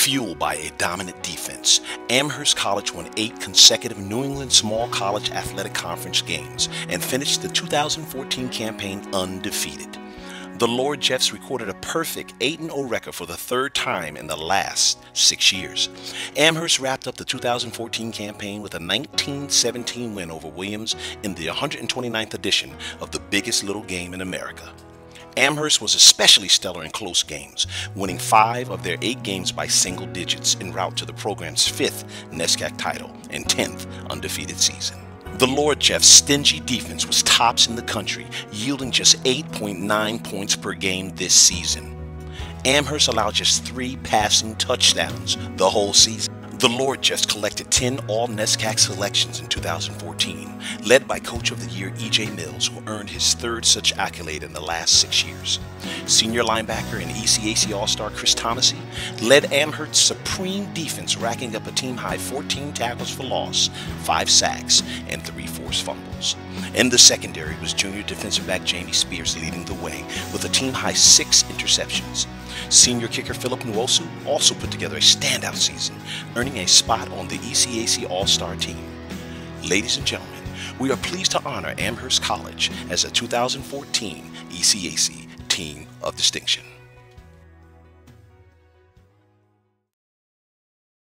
Fueled by a dominant defense, Amherst College won eight consecutive New England Small College Athletic Conference games and finished the 2014 campaign undefeated. The Lord Jeffs recorded a perfect 8-0 record for the third time in the last six years. Amherst wrapped up the 2014 campaign with a 19-17 win over Williams in the 129th edition of the biggest little game in America. Amherst was especially stellar in close games, winning five of their eight games by single digits en route to the program's fifth NESCAC title and 10th undefeated season. The Lord Jeff's stingy defense was tops in the country, yielding just 8.9 points per game this season. Amherst allowed just three passing touchdowns the whole season. The Lord Jeffs collected 10 All NESCAC selections in 2014, led by Coach of the Year E.J. Mills, who earned his third such accolade in the last six years. Senior linebacker and ECAC All-Star Chris Thomasy led Amherst's supreme defense, racking up a team-high 14 tackles for loss, 5 sacks, and 3 forced fumbles. In the secondary was junior defensive back Jamie Spears leading the way with a team-high 6 interceptions. Senior kicker Philip Nwosu also put together a standout season, earning a spot on the ECAC All-Star team. Ladies and gentlemen, we are pleased to honor Amherst College as a 2014 ECAC Team of Distinction.